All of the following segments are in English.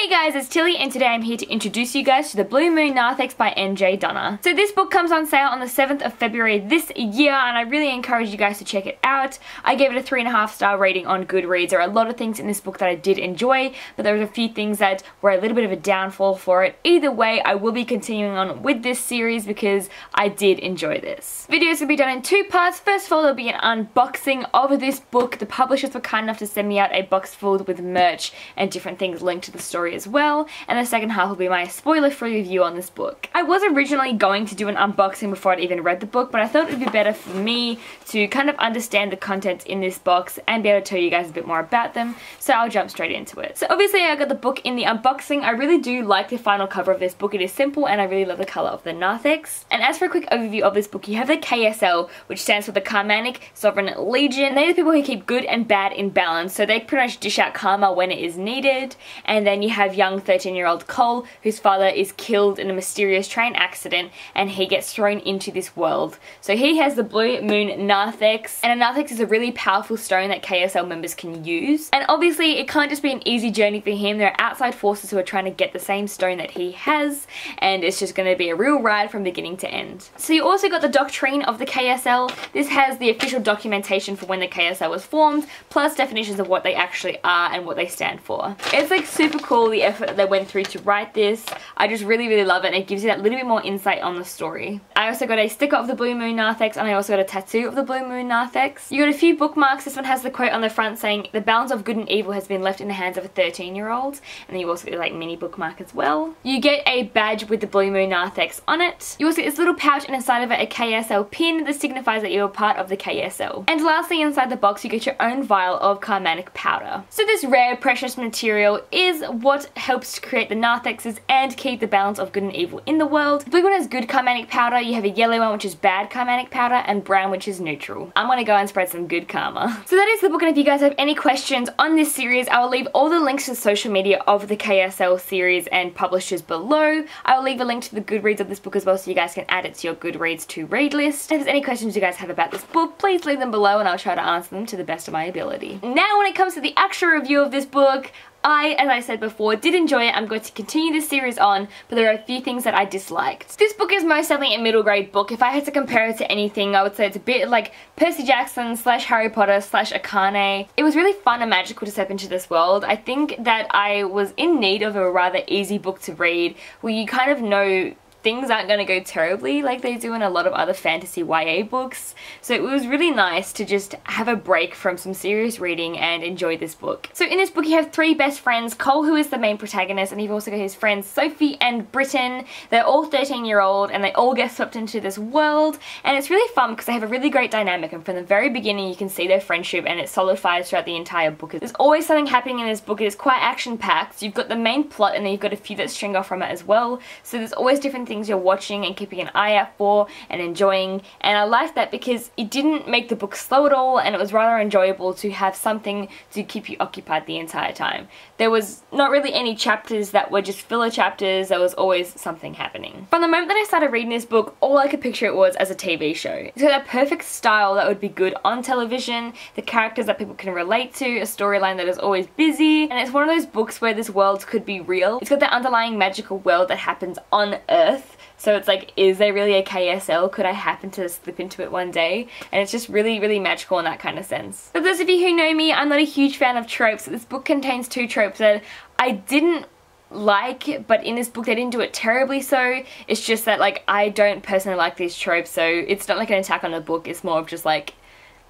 Hey guys, it's Tilly and today I'm here to introduce you guys to The Blue Moon Narthex by N.J. Donner. So this book comes on sale on the 7th of February this year and I really encourage you guys to check it out. I gave it a 3.5 star rating on Goodreads. There are a lot of things in this book that I did enjoy, but there were a few things that were a little bit of a downfall for it. Either way, I will be continuing on with this series because I did enjoy this. Videos will be done in two parts. First of all, there'll be an unboxing of this book. The publishers were kind enough to send me out a box filled with merch and different things linked to the story story as well, and the second half will be my spoiler-free review on this book. I was originally going to do an unboxing before I'd even read the book, but I thought it would be better for me to kind of understand the contents in this box and be able to tell you guys a bit more about them, so I'll jump straight into it. So obviously I got the book in the unboxing. I really do like the final cover of this book. It is simple and I really love the colour of the narthex. And as for a quick overview of this book, you have the KSL, which stands for the Karmanic Sovereign Legion. They're the people who keep good and bad in balance, so they pretty much dish out karma when it is needed. And then you have have young 13 year old Cole whose father is killed in a mysterious train accident and he gets thrown into this world. So he has the Blue Moon Narthex and a Narthex is a really powerful stone that KSL members can use and obviously it can't just be an easy journey for him. There are outside forces who are trying to get the same stone that he has and it's just going to be a real ride from beginning to end. So you also got the doctrine of the KSL. This has the official documentation for when the KSL was formed plus definitions of what they actually are and what they stand for. It's like super cool the effort that they went through to write this. I just really, really love it and it gives you that little bit more insight on the story. I also got a sticker of the Blue Moon Narthex and I also got a tattoo of the Blue Moon Narthex. You got a few bookmarks. This one has the quote on the front saying, the balance of good and evil has been left in the hands of a 13 year old. And then you also get like mini bookmark as well. You get a badge with the Blue Moon Narthex on it. You also get this little pouch and inside of it a KSL pin that signifies that you're part of the KSL. And lastly inside the box you get your own vial of Karmanic powder. So this rare precious material is what helps to create the narthexes and keep the balance of good and evil in the world. The blue one has good karmanic powder, you have a yellow one which is bad karmanic powder, and brown which is neutral. I'm gonna go and spread some good karma. So that is the book and if you guys have any questions on this series, I will leave all the links to social media of the KSL series and publishers below. I will leave a link to the Goodreads of this book as well so you guys can add it to your Goodreads to read list. If there's any questions you guys have about this book, please leave them below and I'll try to answer them to the best of my ability. Now when it comes to the actual review of this book, I, as I said before, did enjoy it. I'm going to continue this series on, but there are a few things that I disliked. This book is most definitely a middle grade book. If I had to compare it to anything, I would say it's a bit like Percy Jackson slash Harry Potter slash Akane. It was really fun and magical to step into this world. I think that I was in need of a rather easy book to read where you kind of know things aren't going to go terribly like they do in a lot of other fantasy YA books. So it was really nice to just have a break from some serious reading and enjoy this book. So in this book you have three best friends, Cole who is the main protagonist and you've also got his friends Sophie and Britton. They're all 13 year old and they all get swept into this world and it's really fun because they have a really great dynamic and from the very beginning you can see their friendship and it solidifies throughout the entire book. There's always something happening in this book. It is quite action packed. You've got the main plot and then you've got a few that string off from it as well. So there's always different things you're watching and keeping an eye out for and enjoying and I liked that because it didn't make the book slow at all and it was rather enjoyable to have something to keep you occupied the entire time. There was not really any chapters that were just filler chapters, there was always something happening. From the moment that I started reading this book, all I could picture it was as a TV show. It's got that perfect style that would be good on television, the characters that people can relate to, a storyline that is always busy, and it's one of those books where this world could be real. It's got that underlying magical world that happens on Earth so it's like, is there really a KSL? Could I happen to slip into it one day? And it's just really, really magical in that kind of sense. For those of you who know me, I'm not a huge fan of tropes. This book contains two tropes that I didn't like but in this book they didn't do it terribly so it's just that like I don't personally like these tropes so it's not like an attack on the book it's more of just like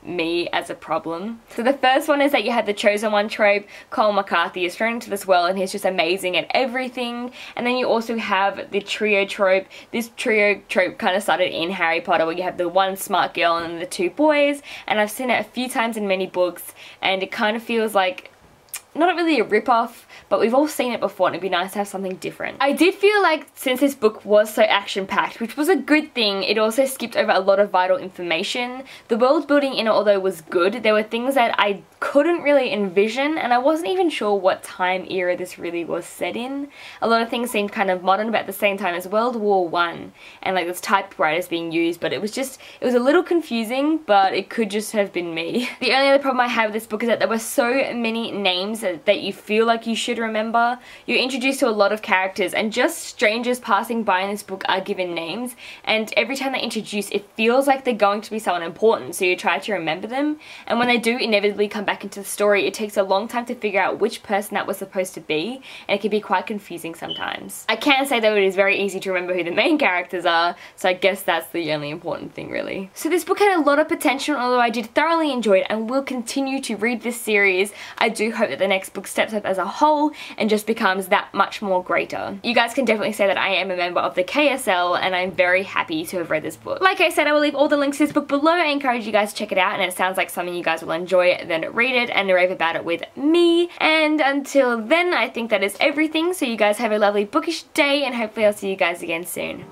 me as a problem. So the first one is that you have the chosen one trope, Cole McCarthy is thrown into this world and he's just amazing at everything. And then you also have the trio trope. This trio trope kind of started in Harry Potter where you have the one smart girl and the two boys. And I've seen it a few times in many books and it kind of feels like not really a rip-off but we've all seen it before and it'd be nice to have something different. I did feel like since this book was so action-packed, which was a good thing, it also skipped over a lot of vital information. The world building in it, although was good, there were things that I couldn't really envision and I wasn't even sure what time era this really was set in. A lot of things seemed kind of modern but at the same time as World War One and like this typewriters being used but it was just, it was a little confusing but it could just have been me. The only other problem I have with this book is that there were so many names that you feel like you should remember. You're introduced to a lot of characters and just strangers passing by in this book are given names and every time they're introduced it feels like they're going to be someone important so you try to remember them and when they do inevitably come back into the story it takes a long time to figure out which person that was supposed to be and it can be quite confusing sometimes. I can say though it is very easy to remember who the main characters are so I guess that's the only important thing really. So this book had a lot of potential although I did thoroughly enjoy it and will continue to read this series. I do hope that the next book steps up as a whole and just becomes that much more greater. You guys can definitely say that I am a member of the KSL and I'm very happy to have read this book. Like I said, I will leave all the links to this book below. I encourage you guys to check it out and it sounds like something you guys will enjoy, then read it and rave about it with me. And until then, I think that is everything. So you guys have a lovely bookish day and hopefully I'll see you guys again soon.